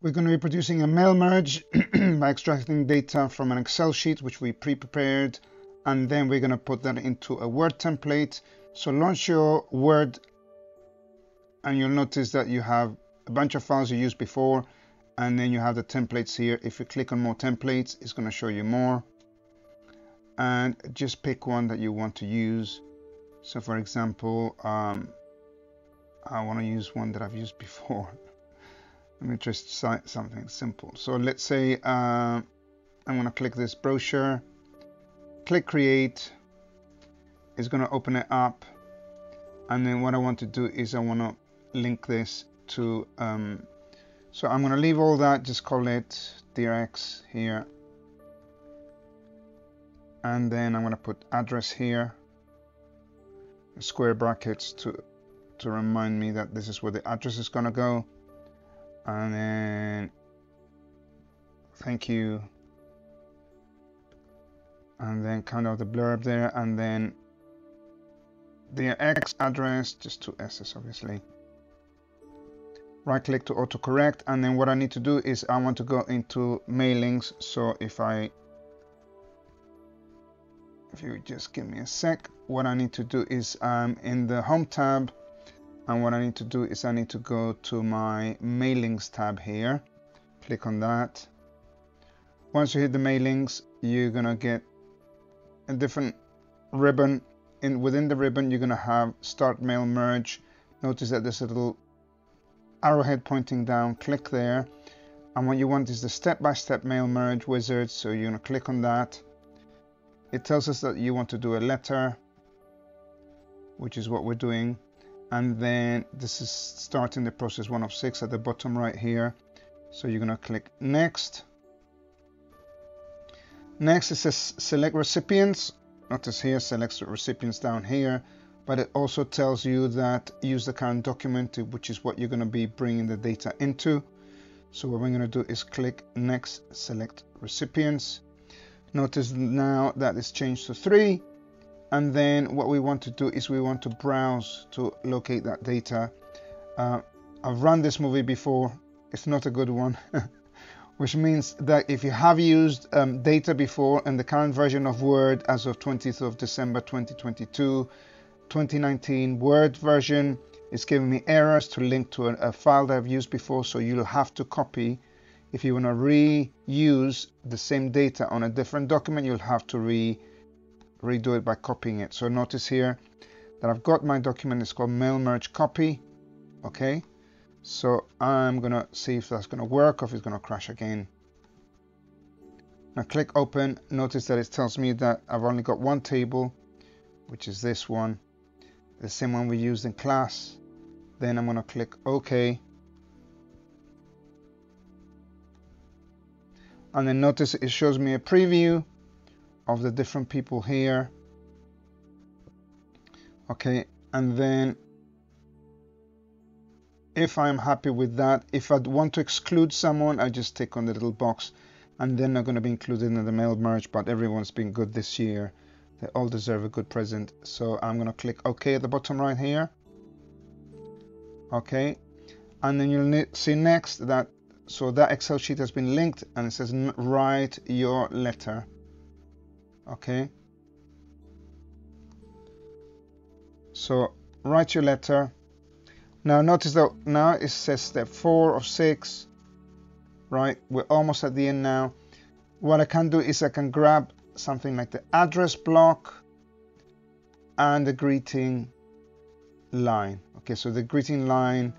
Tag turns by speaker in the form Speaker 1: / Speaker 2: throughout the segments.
Speaker 1: We're going to be producing a mail merge by extracting data from an Excel sheet which we pre-prepared and then we're going to put that into a Word template. So launch your Word and you'll notice that you have a bunch of files you used before and then you have the templates here. If you click on more templates, it's going to show you more and just pick one that you want to use. So for example, um, I want to use one that I've used before. Let me just cite something simple. So let's say uh, I'm going to click this brochure, click create. It's going to open it up. And then what I want to do is I want to link this to, um, so I'm going to leave all that, just call it DRX here. And then I'm going to put address here, square brackets to, to remind me that this is where the address is going to go and then thank you. And then kind of the blurb there and then the X address just two S's obviously. Right click to autocorrect and then what I need to do is I want to go into mailings. So if I if you just give me a sec what I need to do is um, in the home tab and what I need to do is I need to go to my mailings tab here. Click on that. Once you hit the mailings you're gonna get a different ribbon. In within the ribbon you're gonna have start mail merge. Notice that there's a little arrowhead pointing down. Click there. And what you want is the step-by-step -step mail merge wizard. So you're gonna click on that. It tells us that you want to do a letter which is what we're doing and then this is starting the process one of six at the bottom right here. So you're going to click next. Next it says select recipients. Notice here select recipients down here. But it also tells you that use the current document which is what you're going to be bringing the data into. So what we're going to do is click next select recipients. Notice now that it's changed to three and then what we want to do is we want to browse to locate that data. Uh, I've run this movie before. It's not a good one. Which means that if you have used um, data before in the current version of Word as of 20th of December 2022 2019 Word version is giving me errors to link to a, a file that I've used before. So you'll have to copy. If you want to reuse the same data on a different document you'll have to re redo it by copying it. So notice here that I've got my document, it's called mail merge copy. Okay, so I'm gonna see if that's gonna work or if it's gonna crash again. Now click open, notice that it tells me that I've only got one table, which is this one, the same one we used in class. Then I'm gonna click OK. And then notice it shows me a preview of the different people here. Okay and then if I'm happy with that if I'd want to exclude someone I just tick on the little box and then they're going to be included in the mail merge but everyone's been good this year. They all deserve a good present. So I'm going to click OK at the bottom right here. Okay and then you'll see next that so that Excel sheet has been linked and it says write your letter okay. So write your letter. Now notice that now it says step four of six right? We're almost at the end now. What I can do is I can grab something like the address block and the greeting line. Okay so the greeting line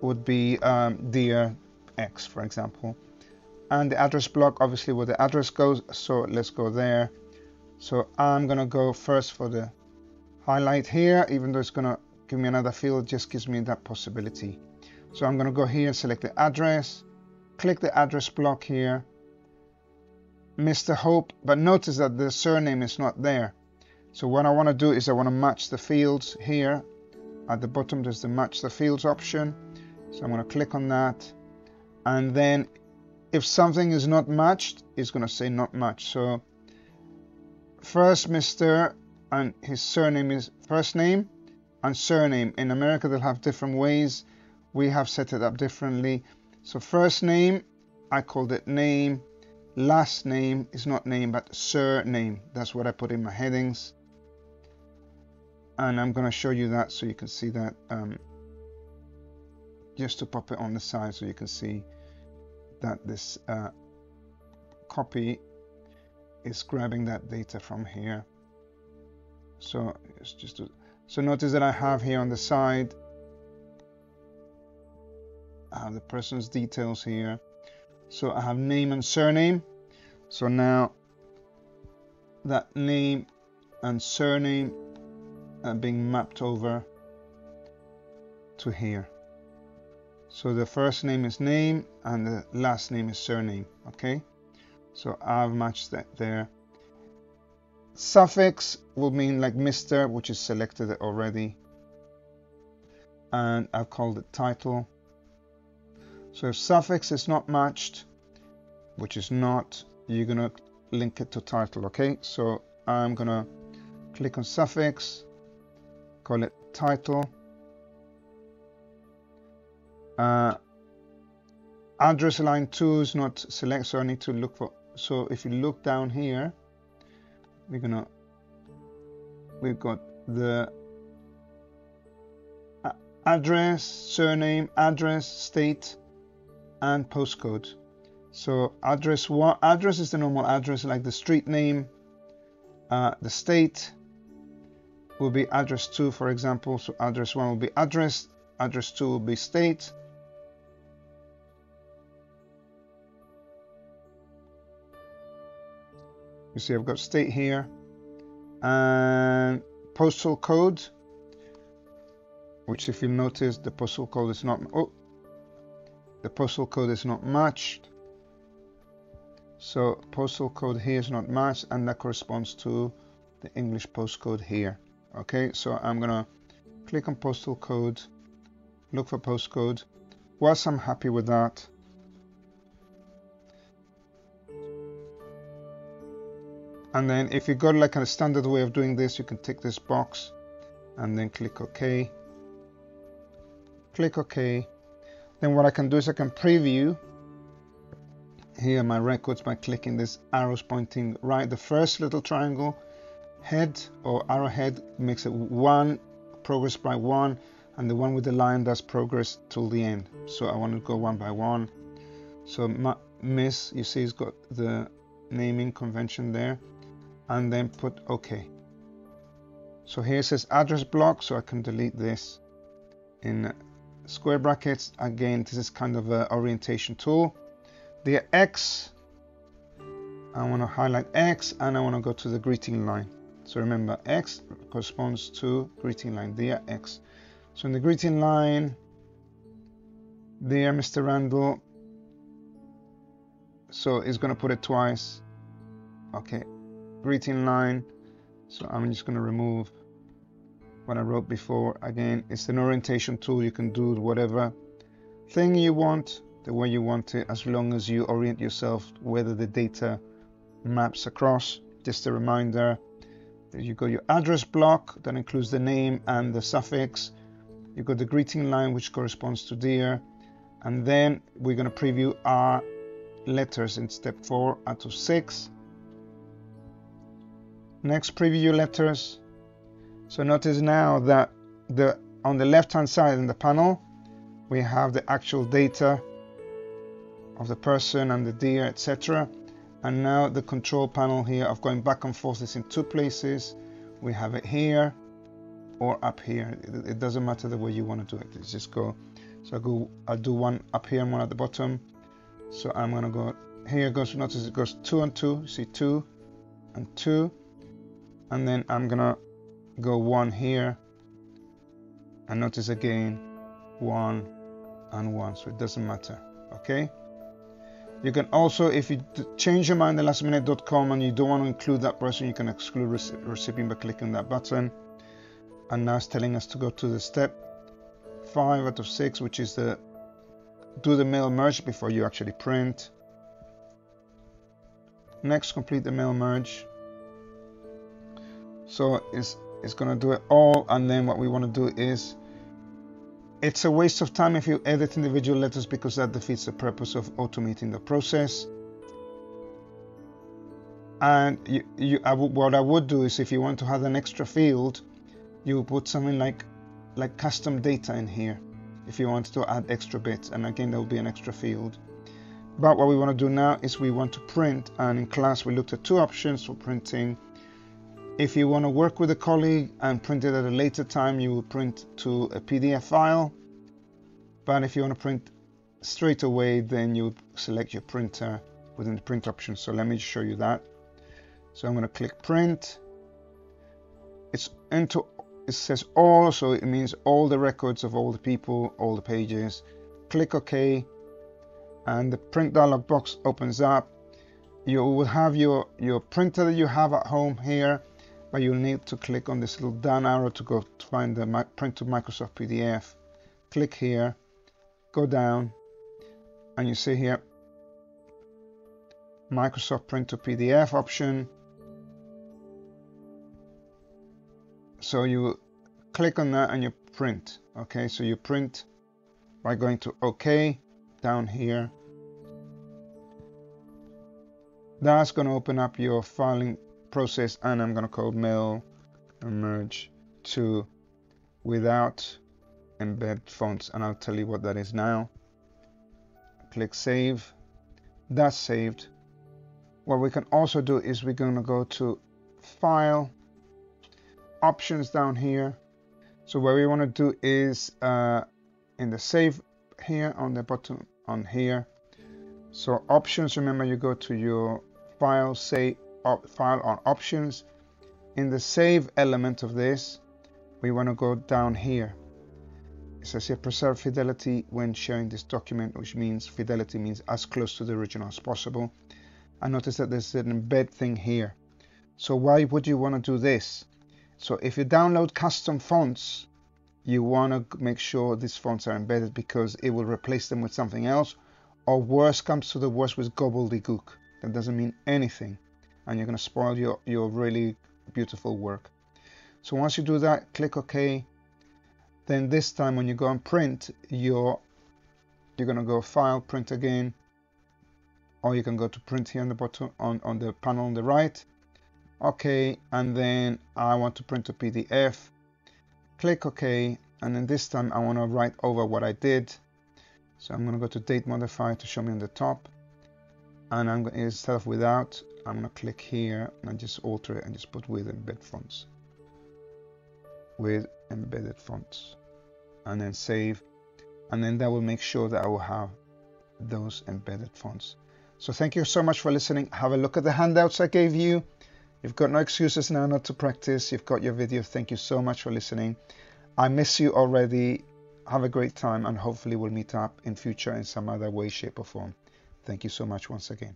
Speaker 1: would be um, dear X for example. And the address block obviously where the address goes. So let's go there so I'm gonna go first for the highlight here even though it's gonna give me another field just gives me that possibility. So I'm gonna go here select the address click the address block here. Mr. Hope but notice that the surname is not there. So what I want to do is I want to match the fields here. At the bottom there's the match the fields option. So I'm going to click on that. And then if something is not matched, it's going to say not matched. So first Mr. and his surname is first name and surname. In America, they'll have different ways. We have set it up differently. So first name, I called it name. Last name is not name, but surname. That's what I put in my headings. And I'm going to show you that so you can see that um, just to pop it on the side so you can see that this uh, copy is grabbing that data from here. So it's just to, so notice that I have here on the side I have the person's details here. So I have name and surname. So now that name and surname are being mapped over to here. So the first name is name and the last name is surname. Okay. So I've matched that there. Suffix will mean like Mr, which is selected already. And I've called it title. So if suffix is not matched, which is not, you're gonna link it to title, okay? So I'm gonna click on suffix, call it title. Uh, address line 2 is not select, so I need to look for, so if you look down here, we're gonna, we've got the address, surname, address, state, and postcode. So address one address is the normal address like the street name, uh, the state will be address two, for example. So address one will be address, address two will be state. You see, I've got state here and postal code, which if you notice, the postal code is not. Oh, the postal code is not matched so postal code here is not matched and that corresponds to the English postcode here okay so I'm gonna click on postal code look for postcode once I'm happy with that and then if you got like a standard way of doing this you can tick this box and then click OK click OK then what I can do is I can preview here my records by clicking this arrows pointing right. The first little triangle head or arrowhead makes it one progress by one and the one with the line does progress till the end. So I want to go one by one. So miss, you see, it's got the naming convention there and then put OK. So here it says address block, so I can delete this in square brackets again this is kind of an orientation tool the X I want to highlight X and I want to go to the greeting line so remember X corresponds to greeting line dear X so in the greeting line dear Mr. Randall so it's going to put it twice okay greeting line so I'm just going to remove what I wrote before. Again, it's an orientation tool. You can do whatever thing you want, the way you want it, as long as you orient yourself whether the data maps across. Just a reminder that you got your address block that includes the name and the suffix. You got the greeting line which corresponds to dear, and then we're going to preview our letters in step four out of six. Next, preview letters. So notice now that the on the left hand side in the panel we have the actual data of the person and the dear etc and now the control panel here of going back and forth is in two places. We have it here or up here. It, doesn't matter the way you want to do it. Let's just go so I go I'll do one up here and one at the bottom. So I'm gonna go here goes notice it goes two and two see two and two and then I'm gonna go one here. And notice again one and one. So it doesn't matter okay? You can also if you change your mind at lastminute.com and you don't want to include that person you can exclude recipient by clicking that button. And now it's telling us to go to the step five out of six which is the do the mail merge before you actually print. Next complete the mail merge so it's it's going to do it all and then what we want to do is it's a waste of time if you edit individual letters because that defeats the purpose of automating the process. And you, you what I would do is if you want to have an extra field you put something like like custom data in here if you want to add extra bits. And again there will be an extra field. But what we want to do now is we want to print and in class we looked at two options for printing if you want to work with a colleague and print it at a later time you will print to a PDF file. But if you want to print straight away then you select your printer within the print option. So let me show you that. So I'm going to click print. It's into it says all so it means all the records of all the people all the pages. Click OK. And the print dialog box opens up. You will have your your printer that you have at home here but you'll need to click on this little down arrow to go to find the print to Microsoft PDF click here go down and you see here Microsoft print to PDF option. So you click on that and you print okay? So you print by going to OK down here. That's going to open up your filing process and I'm going to call mail merge to without embed fonts and I'll tell you what that is now click save that's saved what we can also do is we're going to go to file options down here. So what we want to do is uh, in the save here on the bottom on here. So options, remember you go to your file, say op, file on options. In the save element of this, we want to go down here. It says here preserve fidelity when sharing this document, which means fidelity means as close to the original as possible. I notice that there's an embed thing here. So why would you want to do this? So if you download custom fonts, you want to make sure these fonts are embedded because it will replace them with something else or worse comes to the worst with gobbledygook. That doesn't mean anything and you're going to spoil your, your really beautiful work. So once you do that, click OK. Then this time when you go and print, you're, you're going to go File, Print again, or you can go to Print here on the bottom on, on the panel on the right. Okay and then I want to print a PDF click OK and then this time I want to write over what I did. So I'm going to go to date modifier to show me on the top. And I'm going to instead of without I'm to click here and just alter it and just put with embed fonts with embedded fonts and then save and then that will make sure that I will have those embedded fonts so thank you so much for listening have a look at the handouts I gave you You've got no excuses now not to practice. You've got your video. Thank you so much for listening. I miss you already. Have a great time and hopefully we'll meet up in future in some other way, shape or form. Thank you so much once again.